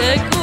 Sick.